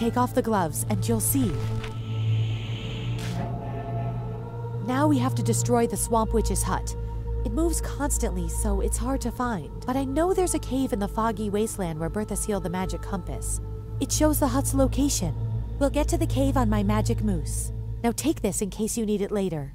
take off the gloves and you'll see. Now we have to destroy the Swamp Witch's hut. It moves constantly, so it's hard to find. But I know there's a cave in the foggy wasteland where Bertha sealed the magic compass. It shows the hut's location. We'll get to the cave on my magic moose. Now take this in case you need it later.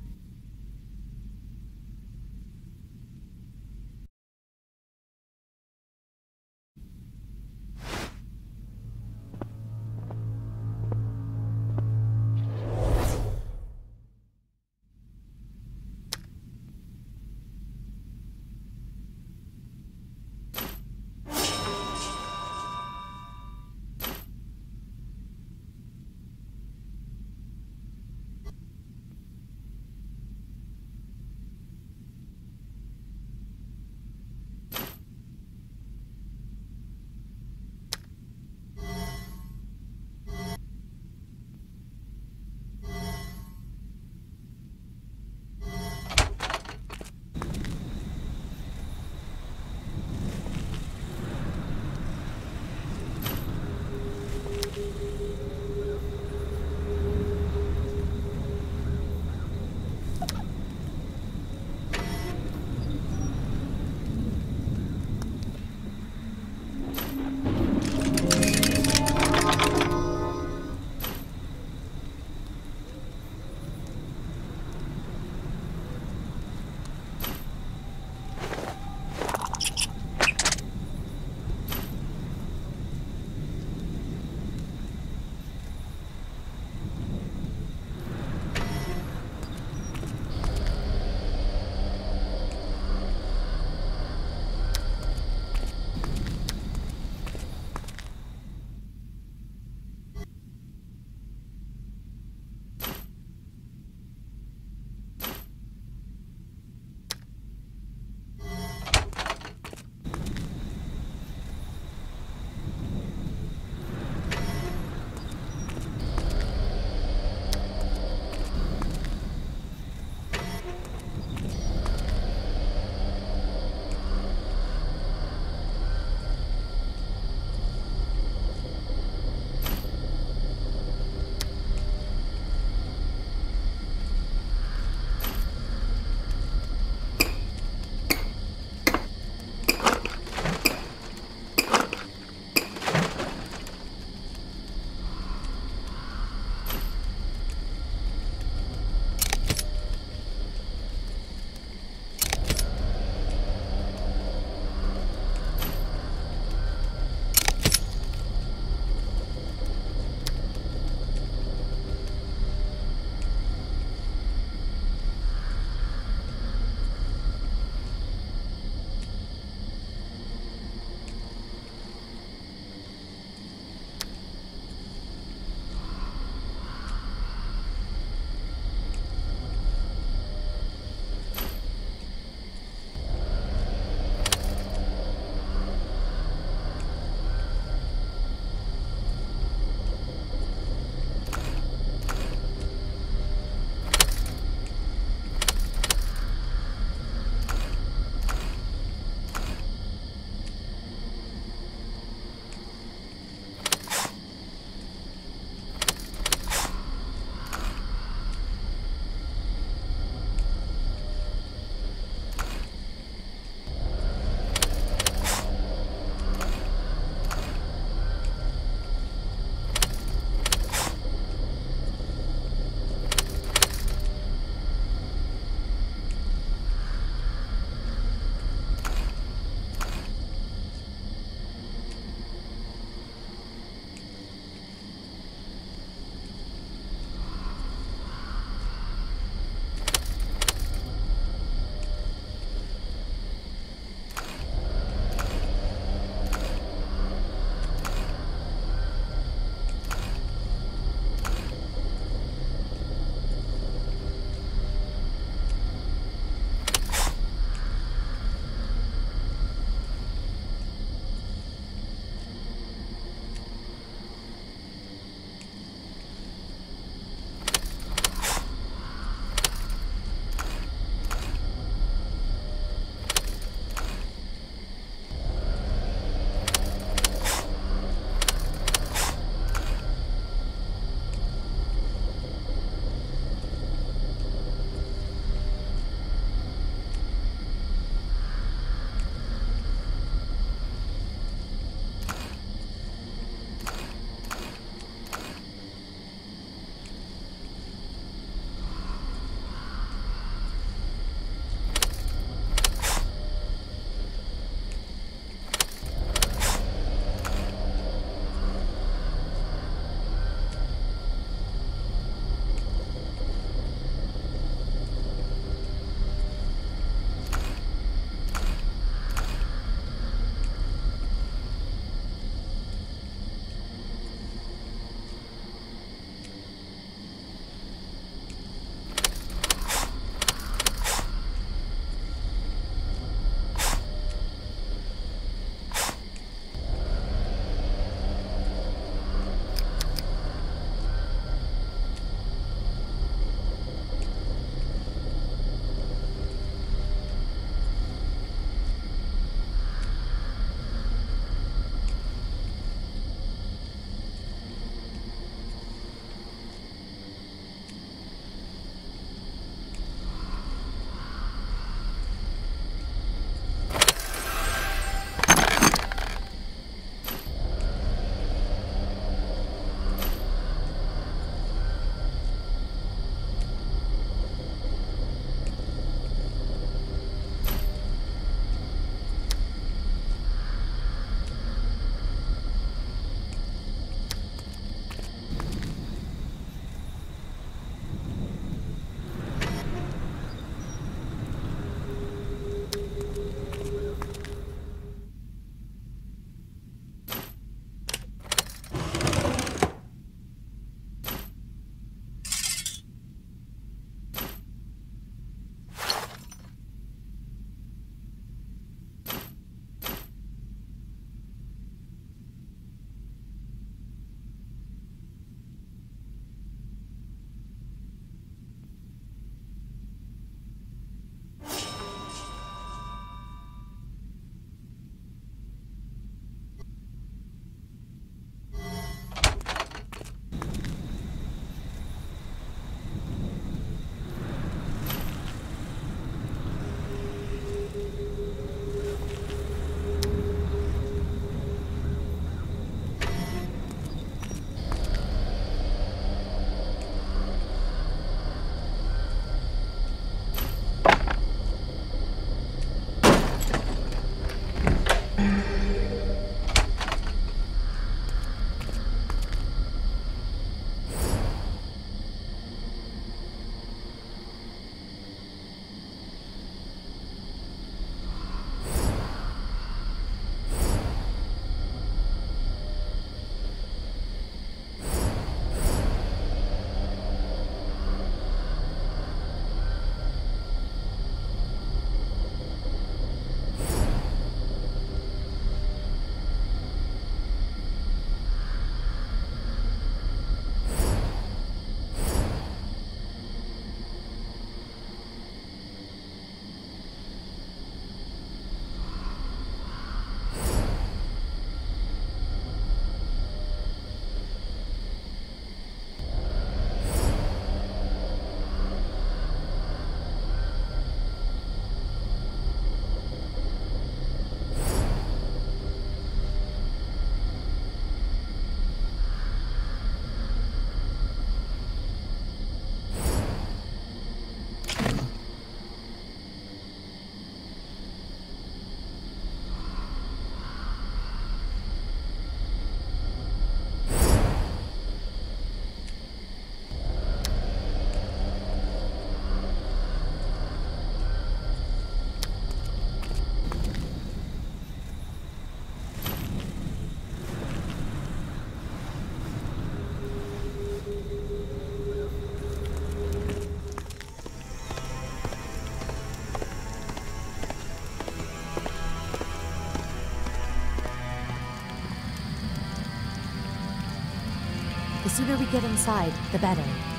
Sooner we get inside, the better.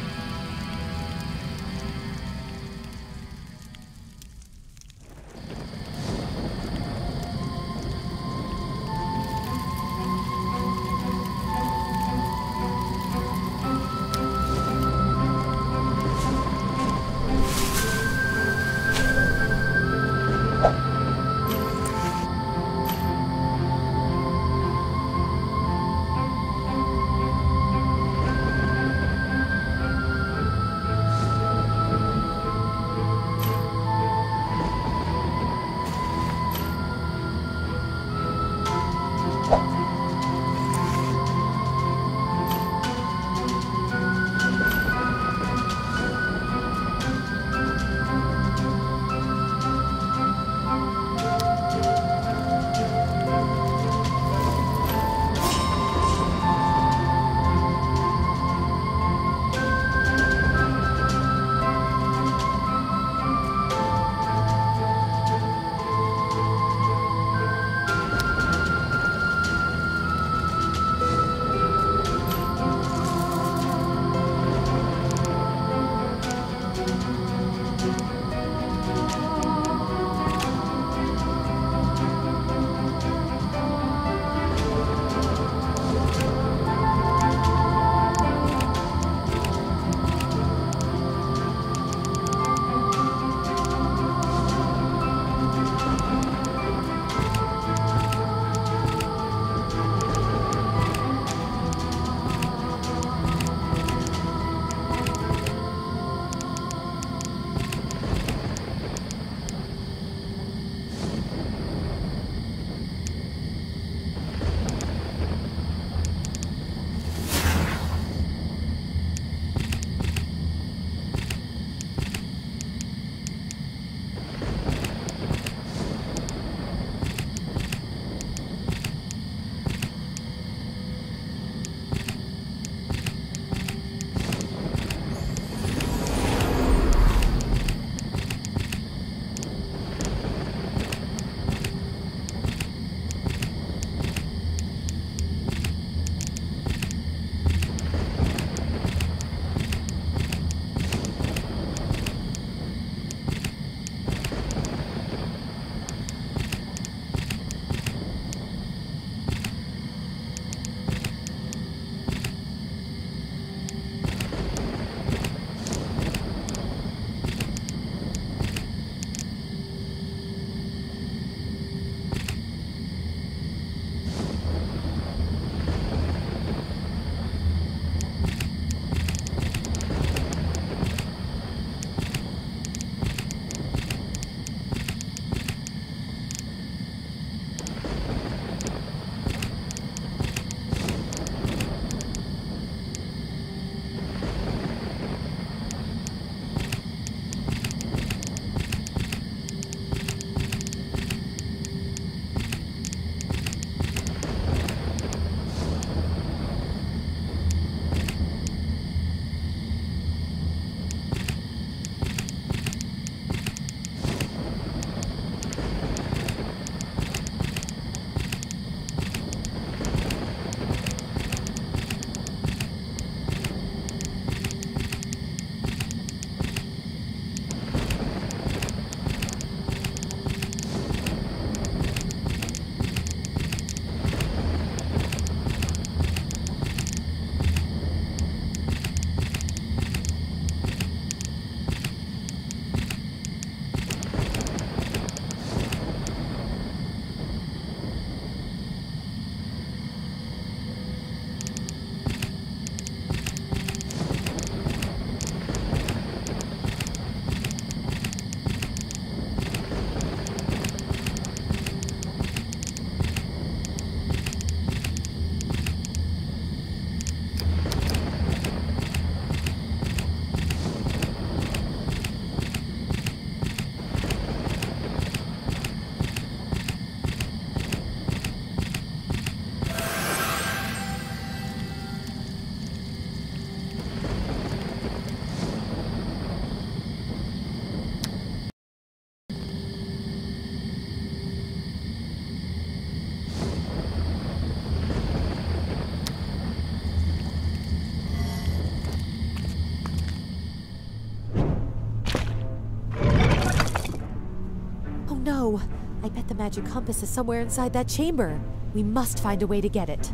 The magic compass is somewhere inside that chamber. We must find a way to get it.